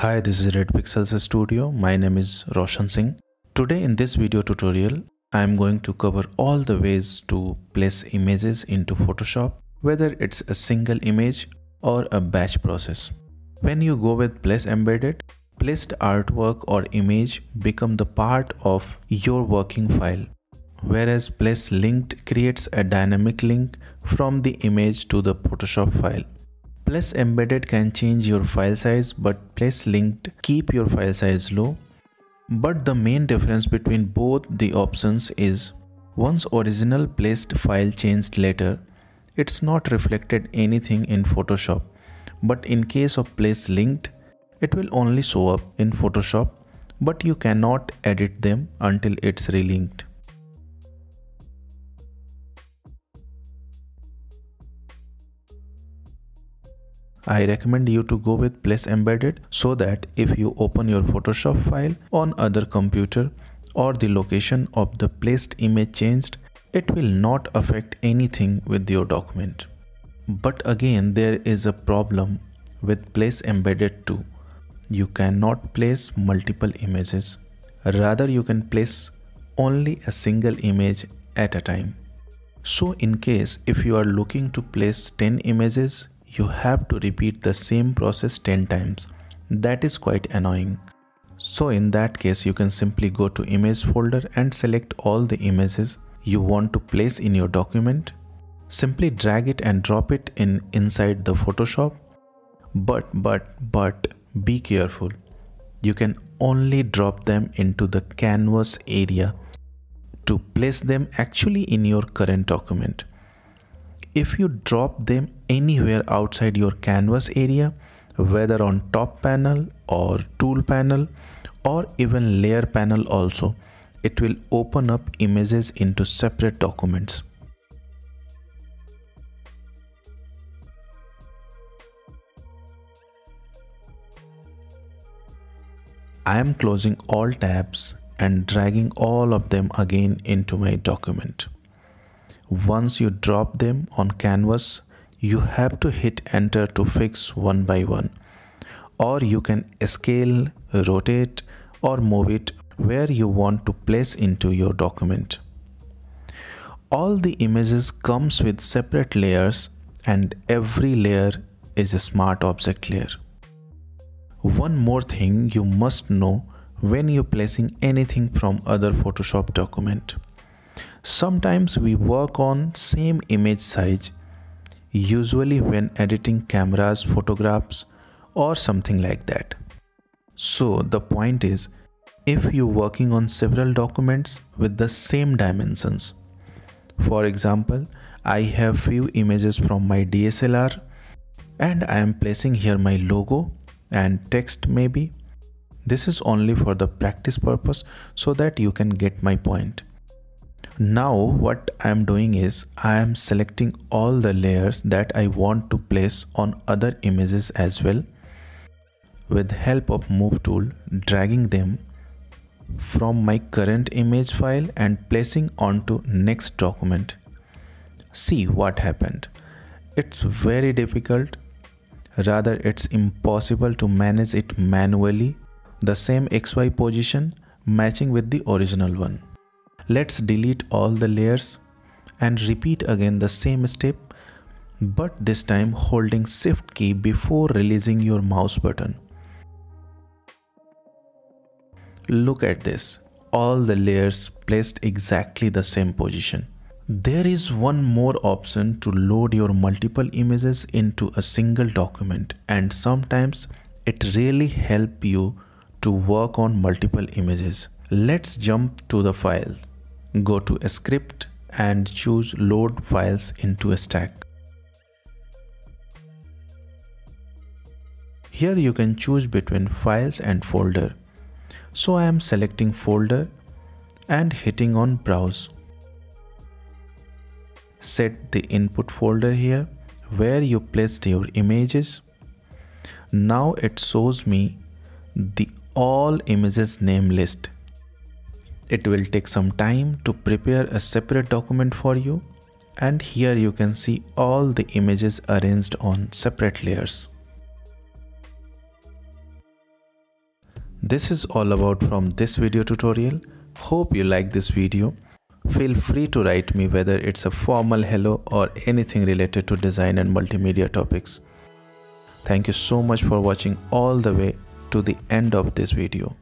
Hi, this is Red Pixels Studio. My name is Raushan Singh. Today in this video tutorial, I am going to cover all the ways to place images into Photoshop, whether it's a single image or a batch process. When you go with Place Embedded, placed artwork or image become the part of your working file, whereas Place Linked creates a dynamic link from the image to the Photoshop file. Place embedded can change your file size but place linked keep your file size low. But the main difference between both the options is once original placed file changed later, it's not reflected anything in Photoshop. But in case of place linked, it will only show up in Photoshop but you cannot edit them until it's relinked. I recommend you to go with Place Embedded so that if you open your Photoshop file on other computer or the location of the placed image changed, it will not affect anything with your document. But again there is a problem with Place Embedded too. You cannot place multiple images. Rather you can place only a single image at a time. So in case if you are looking to place 10 images you have to repeat the same process 10 times. That is quite annoying. So in that case you can simply go to image folder and select all the images you want to place in your document. Simply drag it and drop it in inside the Photoshop. But but but be careful. You can only drop them into the canvas area to place them actually in your current document if you drop them anywhere outside your canvas area whether on top panel or tool panel or even layer panel also it will open up images into separate documents I am closing all tabs and dragging all of them again into my document. Once you drop them on canvas, you have to hit enter to fix one by one. Or you can scale, rotate or move it where you want to place into your document. All the images comes with separate layers and every layer is a smart object layer. One more thing you must know when you're placing anything from other Photoshop document. Sometimes we work on same image size, usually when editing cameras, photographs or something like that. So the point is, if you're working on several documents with the same dimensions, for example, I have few images from my DSLR and I am placing here my logo and text maybe. This is only for the practice purpose so that you can get my point. Now what I am doing is I am selecting all the layers that I want to place on other images as well. With help of move tool dragging them from my current image file and placing onto next document. See what happened. It's very difficult rather it's impossible to manage it manually the same XY position matching with the original one. Let's delete all the layers and repeat again the same step but this time holding shift key before releasing your mouse button. Look at this, all the layers placed exactly the same position. There is one more option to load your multiple images into a single document and sometimes it really help you to work on multiple images. Let's jump to the file go to a script and choose load files into a stack. Here you can choose between files and folder. So I am selecting folder and hitting on browse. Set the input folder here where you placed your images. Now it shows me the all images name list it will take some time to prepare a separate document for you and here you can see all the images arranged on separate layers. This is all about from this video tutorial. Hope you like this video. Feel free to write me whether it's a formal hello or anything related to design and multimedia topics. Thank you so much for watching all the way to the end of this video.